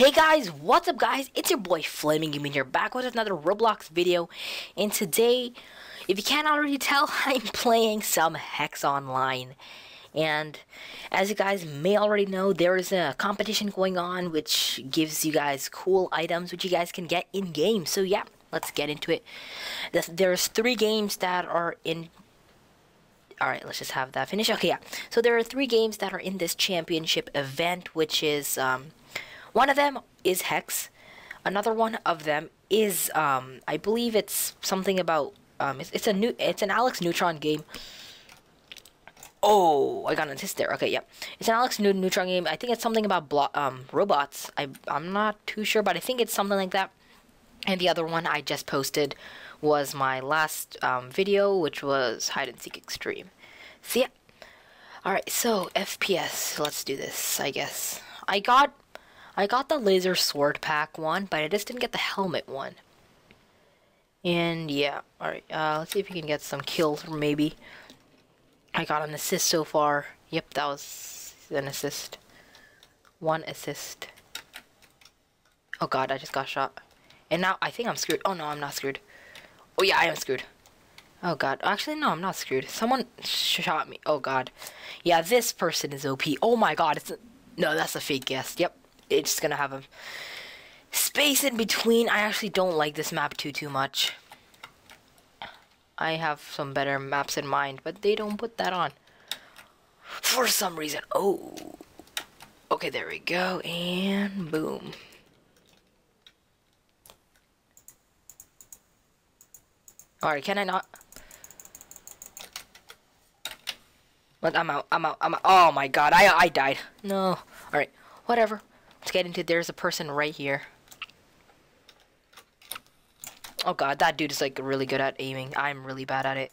Hey guys, what's up guys? It's your boy FlamingHuman here, back with another Roblox video. And today, if you can't already tell, I'm playing some Hex Online. And as you guys may already know, there is a competition going on which gives you guys cool items which you guys can get in-game. So yeah, let's get into it. There's three games that are in Alright, let's just have that finish. Okay, yeah. So there are three games that are in this championship event, which is um, one of them is Hex. Another one of them is, um, I believe it's something about, um, it's, it's a new, it's an Alexnewtron game. Oh, I got an assist there. Okay, yep. It's an Alexnewtron game. I think it's something about blo um, robots. I, I'm not too sure, but I think it's something like that. And the other one I just posted was my last um, video, which was Hide and Seek Extreme. So yeah. Alright, so FPS. Let's do this, I guess. I got I got the laser sword pack one, but I just didn't get the helmet one. And yeah, alright, uh, let's see if we can get some kills, maybe. I got an assist so far. Yep, that was an assist. One assist. Oh god, I just got shot. And now I think I'm screwed. Oh no, I'm not screwed. Oh yeah, I am screwed. Oh god. Actually, no, I'm not screwed. Someone shot me. Oh god. Yeah, this person is OP. Oh my god, it's a no, that's a fake guest. Yep it's gonna have a space in between. I actually don't like this map too too much. I have some better maps in mind, but they don't put that on. For some reason. Oh. Okay, there we go. And boom. Alright, can I not? But I'm out. I'm out. I'm out. Oh my god. I I died. No. Alright. Whatever. Let's get into there's a person right here. Oh god, that dude is like really good at aiming. I'm really bad at it.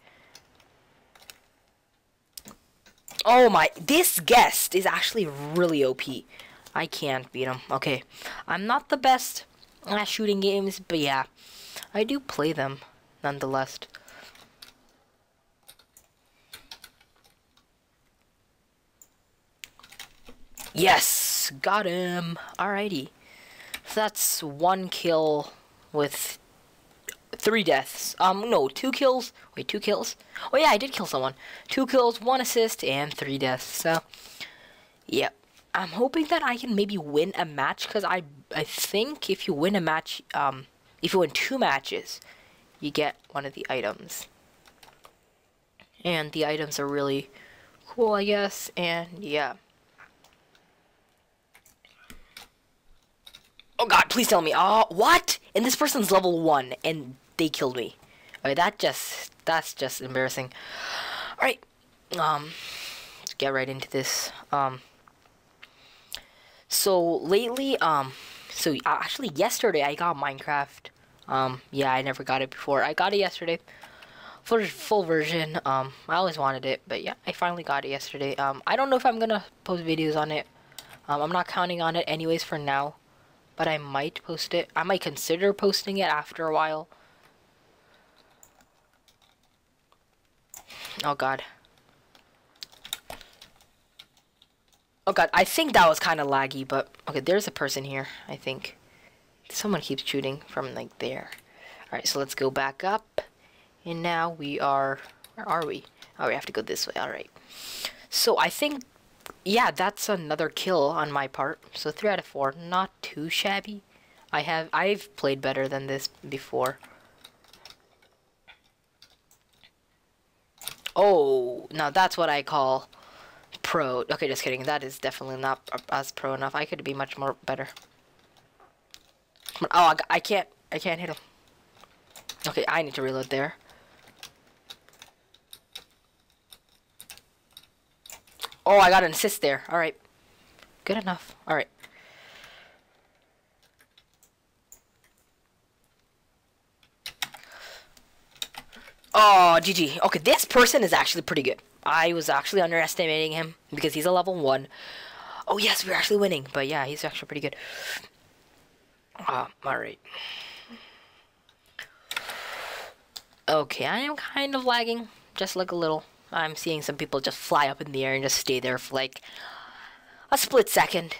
Oh my, this guest is actually really OP. I can't beat him. Okay, I'm not the best at shooting games, but yeah, I do play them nonetheless. Yes! Got him. Alrighty. So that's one kill with three deaths. Um, no, two kills. Wait, two kills? Oh yeah, I did kill someone. Two kills, one assist, and three deaths. So, yep. I'm hoping that I can maybe win a match because I I think if you win a match, um, if you win two matches, you get one of the items. And the items are really cool, I guess. And yeah. Oh god, please tell me. Oh, what? And this person's level 1, and they killed me. Okay, that just, that's just embarrassing. Alright, um, let's get right into this. Um, so, lately, um, so, uh, actually, yesterday I got Minecraft. Um, yeah, I never got it before. I got it yesterday. Full, full version. Um, I always wanted it, but yeah, I finally got it yesterday. Um, I don't know if I'm gonna post videos on it. Um, I'm not counting on it anyways for now but I might post it. I might consider posting it after a while. Oh god. Oh god, I think that was kind of laggy, but okay, there's a person here, I think. Someone keeps shooting from like there. Alright, so let's go back up. And now we are, where are we? Oh, we have to go this way, alright. So I think yeah, that's another kill on my part. So 3 out of 4, not too shabby. I have I've played better than this before. Oh, now that's what I call pro. Okay, just kidding. That is definitely not as pro enough. I could be much more better. Oh, I, I can't. I can't hit him. Okay, I need to reload there. Oh, I got an assist there. Alright. Good enough. Alright. Oh, GG. Okay, this person is actually pretty good. I was actually underestimating him because he's a level 1. Oh, yes, we're actually winning. But yeah, he's actually pretty good. Uh, alright. Okay, I am kind of lagging. Just like a little. I'm seeing some people just fly up in the air and just stay there for like a split second.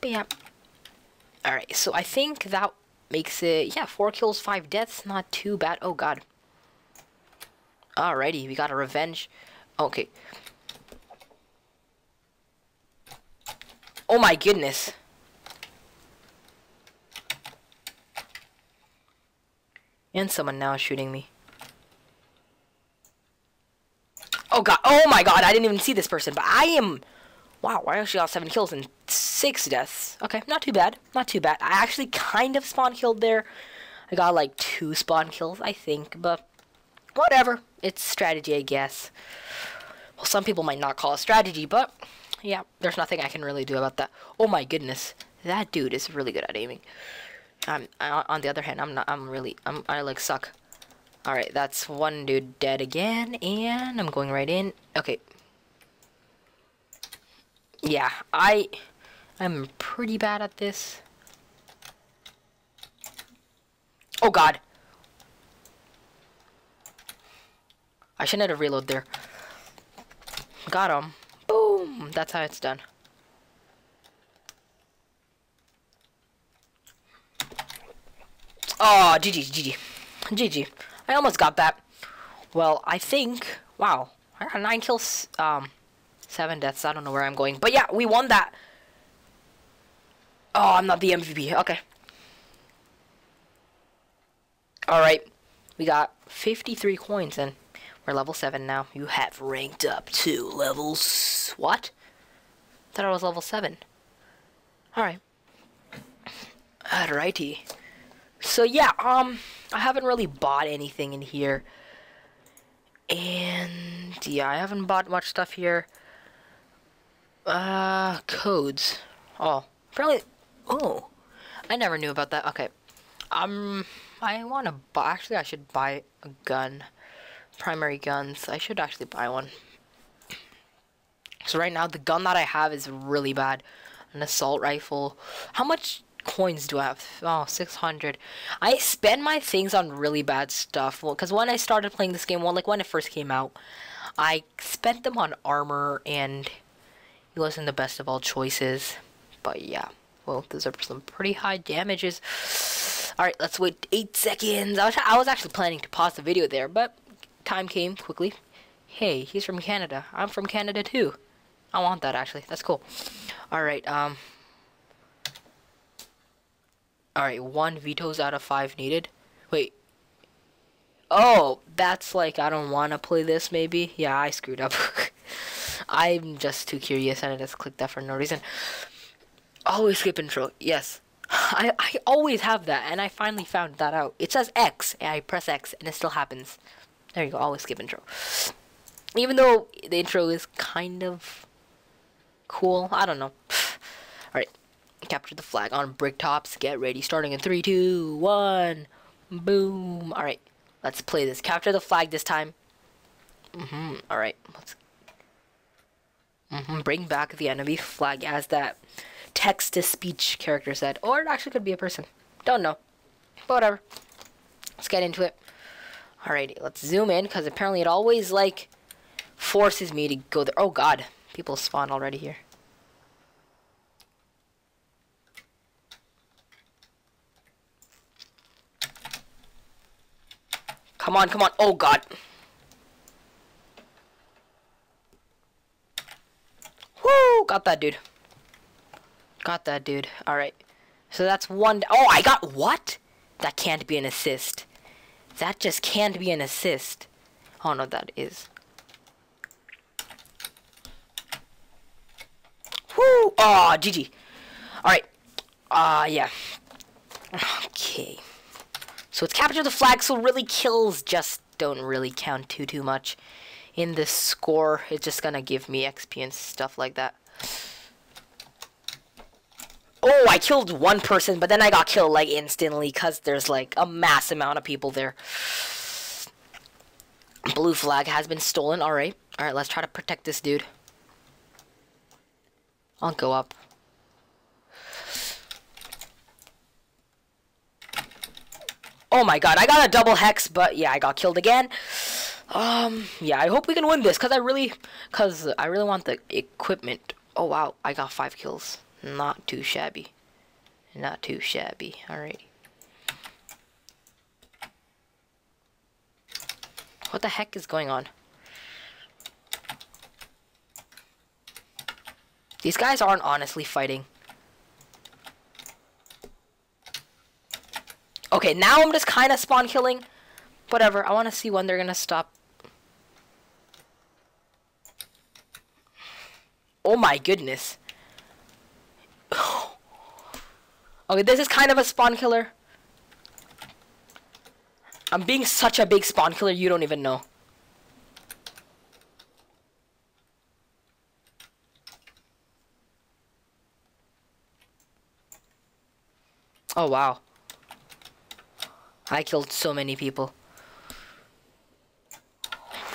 But yeah. Alright, so I think that makes it, yeah, four kills, five deaths. Not too bad. Oh, God. Alrighty, we got a revenge. Okay. Oh, my goodness. And someone now shooting me. Oh god, oh my god, I didn't even see this person, but I am... Wow, I actually got 7 kills and 6 deaths. Okay, not too bad, not too bad. I actually kind of spawn killed there. I got like 2 spawn kills, I think, but... Whatever, it's strategy, I guess. Well, some people might not call it strategy, but... Yeah, there's nothing I can really do about that. Oh my goodness, that dude is really good at aiming. I'm I, on the other hand, I'm not. I'm really. I'm. I like suck. All right, that's one dude dead again, and I'm going right in. Okay. Yeah, I. I'm pretty bad at this. Oh God. I shouldn't have reload there. Got him. Boom. That's how it's done. Oh, GG, GG. GG. I almost got that. Well, I think... Wow. I got 9 kills, um, 7 deaths. I don't know where I'm going. But yeah, we won that. Oh, I'm not the MVP. Okay. Alright. We got 53 coins and we're level 7 now. You have ranked up to levels... What? Thought I was level 7. Alright. Alrighty. So yeah, um, I haven't really bought anything in here. And yeah, I haven't bought much stuff here. Uh, codes. Oh, probably. Oh, I never knew about that. Okay. Um, I want to buy. Actually, I should buy a gun. Primary guns. I should actually buy one. So right now, the gun that I have is really bad. An assault rifle. How much coins do I have? Oh, 600. I spend my things on really bad stuff. Well, because when I started playing this game, well, like when it first came out, I spent them on armor, and it wasn't the best of all choices. But yeah, well, those are some pretty high damages. Alright, let's wait 8 seconds. I was, I was actually planning to pause the video there, but time came quickly. Hey, he's from Canada. I'm from Canada too. I want that actually. That's cool. Alright, um, Alright, one vetoes out of five needed. Wait. Oh, that's like, I don't want to play this, maybe? Yeah, I screwed up. I'm just too curious and I just clicked that for no reason. Always skip intro, yes. I, I always have that, and I finally found that out. It says X, and I press X, and it still happens. There you go, always skip intro. Even though the intro is kind of cool, I don't know. Capture the flag on brick tops. Get ready. Starting in three, two, one. Boom. Alright. Let's play this. Capture the flag this time. Mm-hmm. Alright. Let's mm-hmm. bring back the enemy flag as that text-to-speech character said. Or it actually could be a person. Don't know. But whatever. Let's get into it. Alrighty, let's zoom in, because apparently it always, like, forces me to go there. Oh, God. People spawn already here. Come on, come on. Oh, God. Woo! Got that dude. Got that dude. Alright. So that's one. Oh, I got what? That can't be an assist. That just can't be an assist. Oh, no, that is. Woo! Oh, GG. Alright. Ah, uh, yeah. Okay. So it's capture the flag, so really kills just don't really count too, too much. In this score, it's just gonna give me XP and stuff like that. Oh, I killed one person, but then I got killed, like, instantly, because there's, like, a mass amount of people there. Blue flag has been stolen. Alright. Alright, let's try to protect this dude. I'll go up. Oh my god, I got a double hex, but yeah, I got killed again. Um, yeah, I hope we can win this, because I really, because I really want the equipment. Oh wow, I got five kills. Not too shabby. Not too shabby. Alrighty. What the heck is going on? These guys aren't honestly fighting. Okay, now I'm just kind of spawn killing. Whatever, I want to see when they're going to stop. Oh my goodness. okay, this is kind of a spawn killer. I'm being such a big spawn killer, you don't even know. Oh, wow. I killed so many people.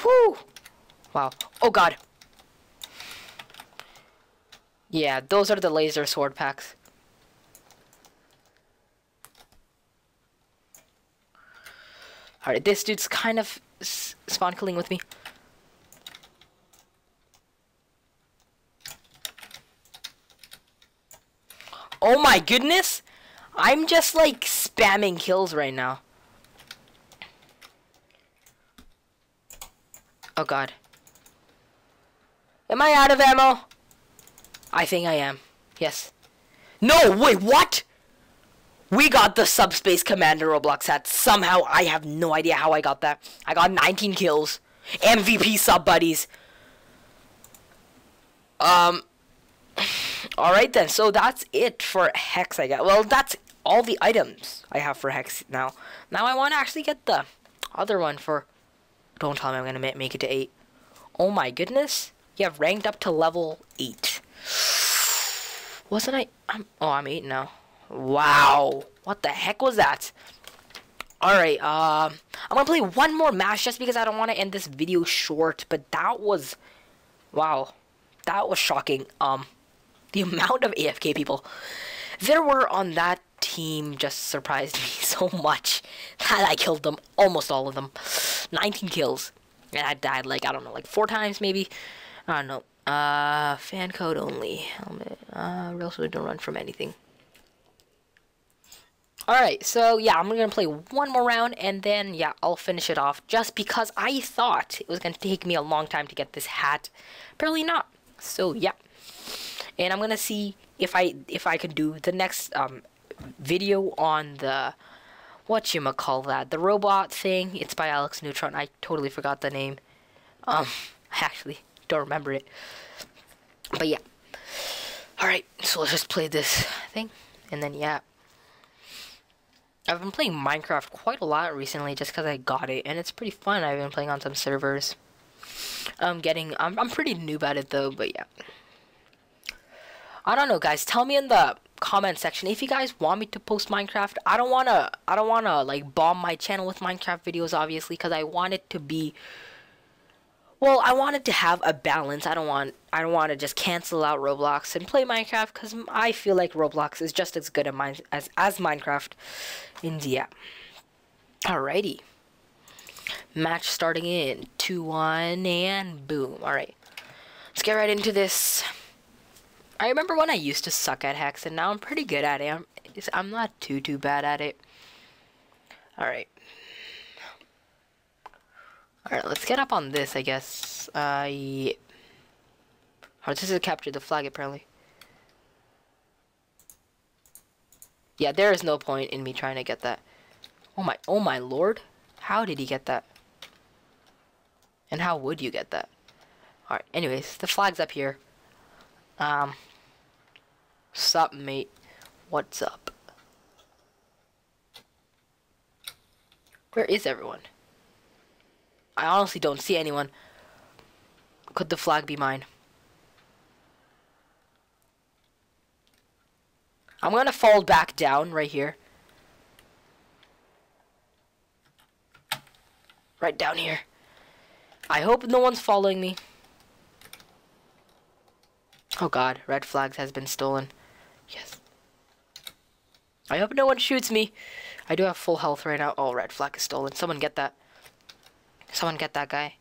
Whoo! Wow. Oh, God. Yeah, those are the laser sword packs. Alright, this dude's kind of spawn killing with me. Oh my goodness! I'm just like spamming kills right now. Oh god. Am I out of ammo? I think I am. Yes. No, wait, what? We got the Subspace Commander Roblox hat. Somehow, I have no idea how I got that. I got 19 kills. MVP sub buddies. Um. Alright then, so that's it for Hex, I got. Well, that's all the items I have for Hex now. Now I want to actually get the other one for... Don't tell me I'm going to make it to 8. Oh my goodness. You have ranked up to level 8. Wasn't I... I'm, oh, I'm 8 now. Wow. What the heck was that? Alright, um, I'm gonna play one more match just because I don't want to end this video short, but that was, wow, that was shocking. Um, the amount of AFK people there were on that team just surprised me so much that I killed them, almost all of them. 19 kills. And I died like, I don't know, like four times maybe. I don't know. Uh, fan code only. Helmet uh, real so don't run from anything. Alright, so yeah, I'm gonna play one more round and then yeah, I'll finish it off just because I thought it was gonna take me a long time to get this hat. Apparently not. So yeah. And I'm gonna see if I if I can do the next um video on the what you call that the robot thing. It's by Alexnewtron. I totally forgot the name. Um, I actually don't remember it. But yeah. All right, so let's just play this thing, and then yeah. I've been playing Minecraft quite a lot recently just because I got it, and it's pretty fun. I've been playing on some servers. I'm getting, I'm, I'm pretty noob at it though, but yeah. I don't know, guys. Tell me in the comment section if you guys want me to post Minecraft. I don't wanna, I don't wanna like bomb my channel with Minecraft videos, obviously, because I want it to be well, I wanted to have a balance. I don't want I don't want to just cancel out Roblox and play Minecraft because I feel like Roblox is just as good as as Minecraft. And yeah. Alrighty. Match starting in 2-1 and boom. Alright. Let's get right into this. I remember when I used to suck at Hex and now I'm pretty good at it. I'm, I'm not too too bad at it. Alright. Alright, let's get up on this, I guess. Uh, yeah. Oh, this is capture the flag, apparently. Yeah, there is no point in me trying to get that. Oh my, oh my lord. How did he get that? And how would you get that? Alright, anyways, the flag's up here. Um, sup, mate? What's up? Where is everyone? I honestly don't see anyone. Could the flag be mine? I'm gonna fall back down right here. Right down here. I hope no one's following me. Oh god, red flags has been stolen. Yes. I hope no one shoots me. I do have full health right now. Oh, red flag is stolen. Someone get that. Someone get that guy.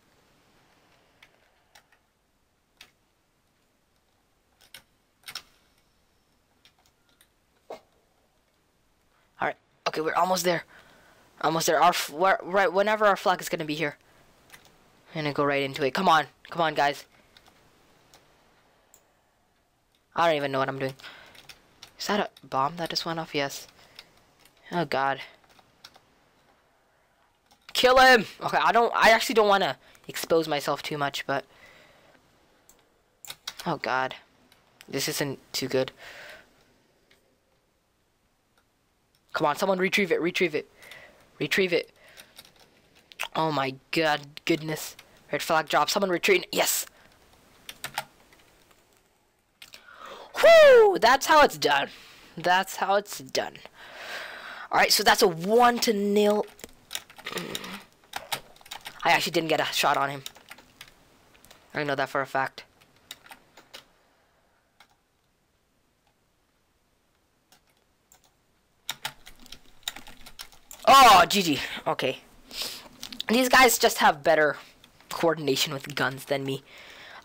Alright. Okay, we're almost there. Almost there. Our right whenever our flag is gonna be here. I'm gonna go right into it. Come on, come on, guys. I don't even know what I'm doing. Is that a bomb that just went off? Yes. Oh God. Kill him. Okay, I don't. I actually don't want to expose myself too much, but. Oh God, this isn't too good. Come on, someone retrieve it. Retrieve it. Retrieve it. Oh my God, goodness. Red flag drop. Someone retrieve. Yes. Whoo! That's how it's done. That's how it's done. Alright, so that's a one to nil. I actually didn't get a shot on him. I know that for a fact. Oh, GG. Okay. These guys just have better coordination with guns than me.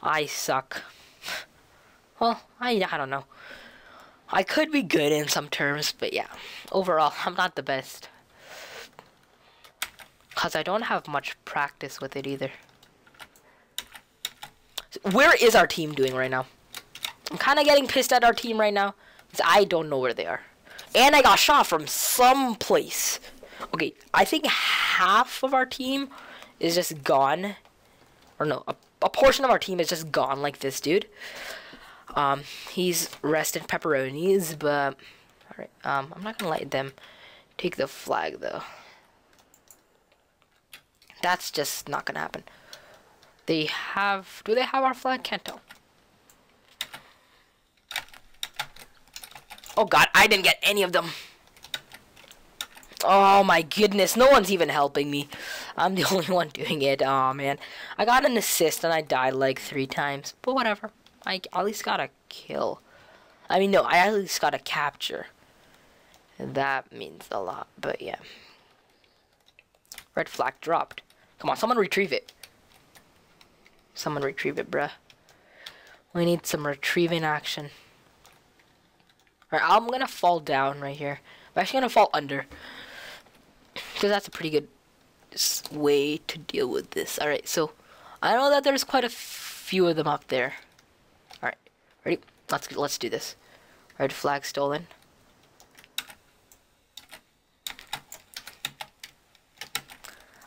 I suck. Well, I, I don't know. I could be good in some terms, but yeah. Overall, I'm not the best. Because I don't have much practice with it either. Where is our team doing right now? I'm kind of getting pissed at our team right now. Because I don't know where they are. And I got shot from some place. Okay, I think half of our team is just gone. Or no, a, a portion of our team is just gone like this dude. Um, he's rested pepperonis, but alright, um, I'm not gonna let them take the flag though. That's just not gonna happen. They have, do they have our flag? Can't tell. Oh god, I didn't get any of them. Oh my goodness, no one's even helping me. I'm the only one doing it. Oh man. I got an assist and I died like three times. But whatever. I at least got a kill. I mean, no, I at least got a capture. That means a lot, but yeah. Red flag dropped. Come on, someone retrieve it. Someone retrieve it, bruh. We need some retrieving action. Alright, I'm gonna fall down right here. I'm actually gonna fall under. Because that's a pretty good way to deal with this. Alright, so I know that there's quite a few of them up there. Ready? Let's let's do this. Red flag stolen.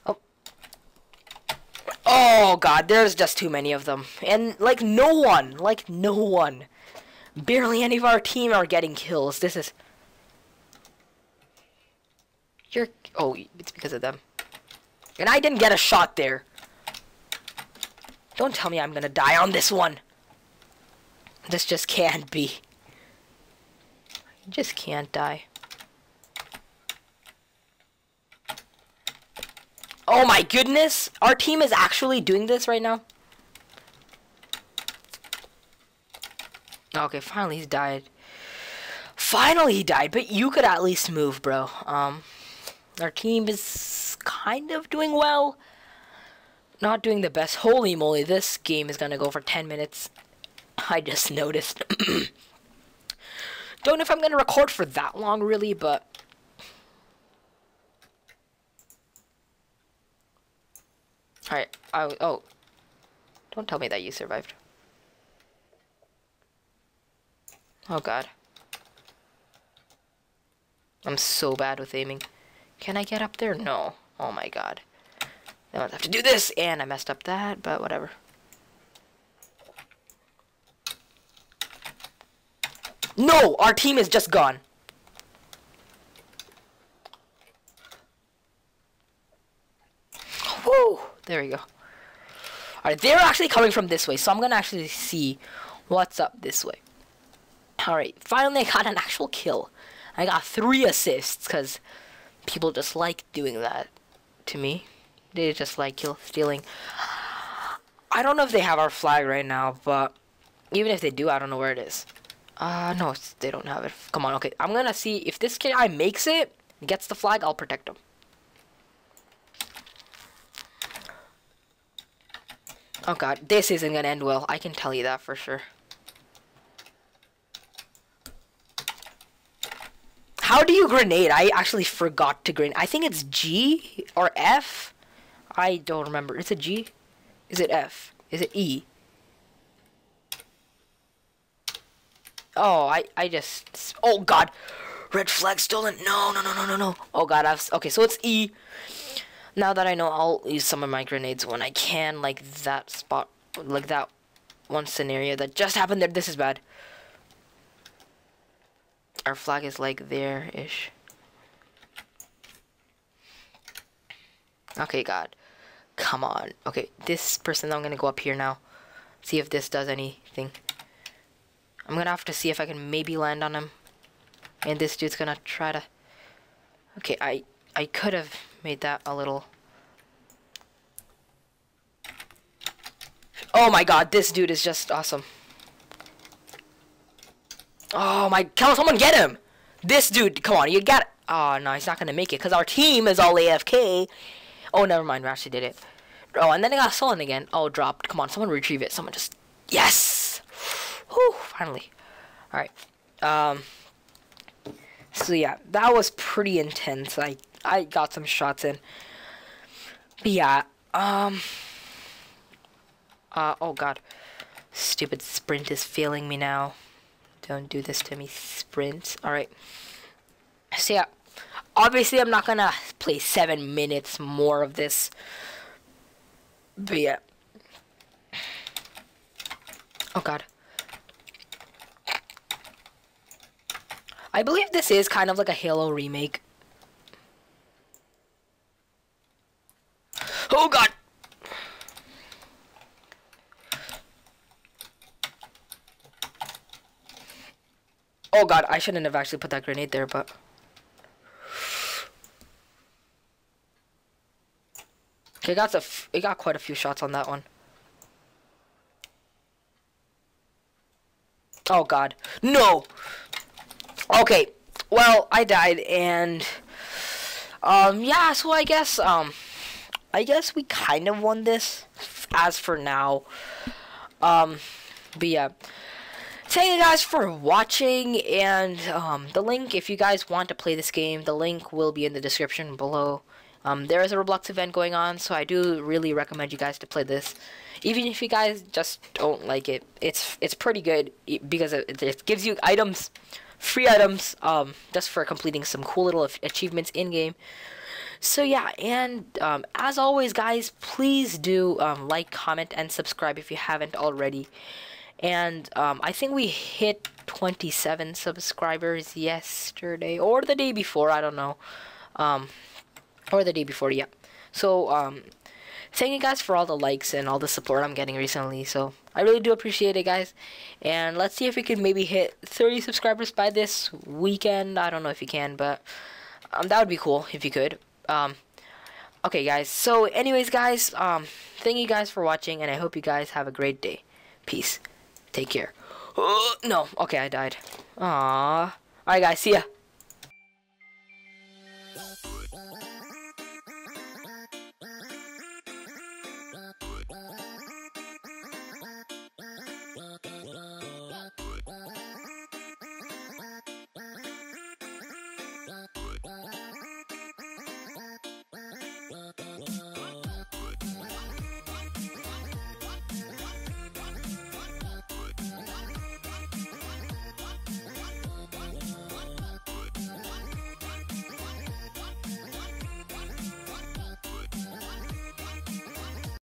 Oh. Oh god, there's just too many of them. And like no one, like no one. Barely any of our team are getting kills. This is You're oh, it's because of them. And I didn't get a shot there. Don't tell me I'm gonna die on this one. This just can't be. I just can't die. Oh my goodness! Our team is actually doing this right now? Okay, finally he's died. Finally he died, but you could at least move, bro. Um, our team is kind of doing well. Not doing the best. Holy moly, this game is gonna go for 10 minutes. I just noticed. Don't know if I'm gonna record for that long, really, but. Alright, I. Oh. Don't tell me that you survived. Oh god. I'm so bad with aiming. Can I get up there? No. Oh my god. Then I have to do this, and I messed up that, but whatever. No! Our team is just gone. Whoa! There we go. Alright, they're actually coming from this way, so I'm gonna actually see what's up this way. Alright, finally I got an actual kill. I got three assists, because people just like doing that to me. They just like kill stealing. I don't know if they have our flag right now, but even if they do, I don't know where it is. Uh, no, they don't have it. Come on, okay. I'm gonna see if this guy makes it, gets the flag, I'll protect him. Oh god, this isn't gonna end well. I can tell you that for sure. How do you grenade? I actually forgot to grenade. I think it's G or F. I don't remember. Is it G? Is it F? Is it E? Oh, I I just oh god, red flag stolen. No no no no no no. Oh god, I've okay. So it's E. Now that I know, I'll use some of my grenades when I can, like that spot, like that one scenario that just happened there. This is bad. Our flag is like there-ish. Okay, God. Come on. Okay, this person, I'm gonna go up here now. See if this does anything. I'm gonna have to see if I can maybe land on him. And this dude's gonna try to... Okay, I, I could have made that a little... Oh my god, this dude is just awesome. Oh my, can someone get him? This dude, come on, you got Oh no, he's not gonna make it because our team is all AFK. Oh, never mind, we did it. Oh, and then it got stolen again. Oh, dropped. Come on, someone retrieve it. Someone just, yes! Whew, finally. Alright. Um, so yeah, that was pretty intense. I, I got some shots in. But yeah, um, uh, oh god. Stupid sprint is failing me now. Don't do this to me, sprint. Alright. So yeah, obviously I'm not gonna play seven minutes more of this. But yeah. Oh god. I believe this is kind of like a Halo remake. Oh god! Oh god, I shouldn't have actually put that grenade there, but... Okay, got a it got quite a few shots on that one. Oh god. No! Okay, well, I died, and... Um, yeah, so I guess, um... I guess we kind of won this, as for now. Um, but yeah. Thank you guys for watching and um, the link if you guys want to play this game the link will be in the description below. Um, there is a roblox event going on so i do really recommend you guys to play this. Even if you guys just don't like it it's it's pretty good because it, it gives you items free items um, just for completing some cool little achievements in game so yeah and um, as always guys please do um, like comment and subscribe if you haven't already and um, I think we hit 27 subscribers yesterday or the day before. I don't know. Um, or the day before, yeah. So, um, thank you guys for all the likes and all the support I'm getting recently. So, I really do appreciate it, guys. And let's see if we can maybe hit 30 subscribers by this weekend. I don't know if you can, but um, that would be cool if you could. Um, okay, guys. So, anyways, guys, um, thank you guys for watching, and I hope you guys have a great day. Peace. Take care. no. Okay, I died. Aww. Alright, guys. See ya.